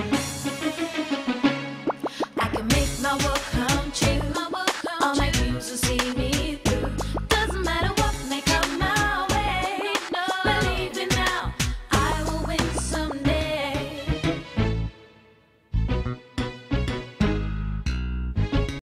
I can make my world come true.